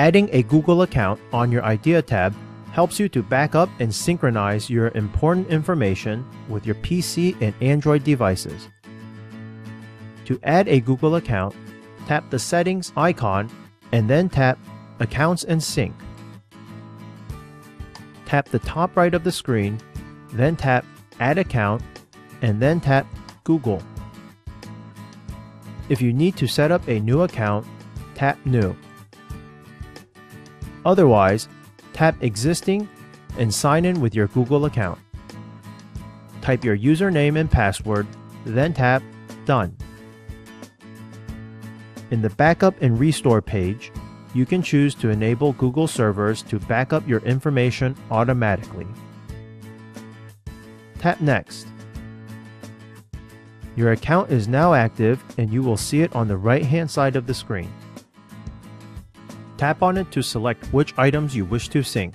Adding a Google account on your IdeaTab helps you to back up and synchronize your important information with your PC and Android devices. To add a Google account, tap the Settings icon and then tap Accounts and Sync. Tap the top right of the screen, then tap Add Account, and then tap Google. If you need to set up a new account, tap New. Otherwise, tap Existing and sign in with your Google account. Type your username and password, then tap Done. In the Backup and Restore page, you can choose to enable Google servers to back up your information automatically. Tap Next. Your account is now active and you will see it on the right hand side of the screen. Tap on it to select which items you wish to sync.